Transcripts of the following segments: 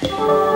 Bye.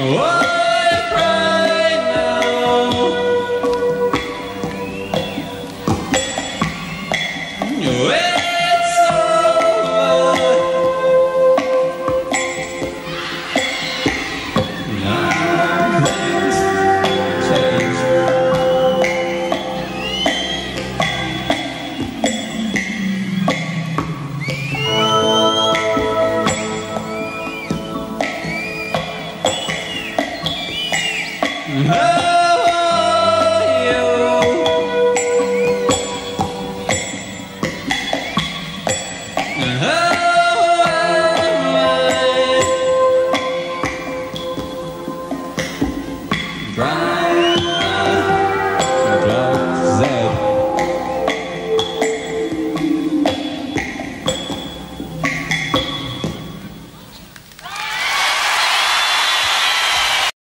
Whoa! No.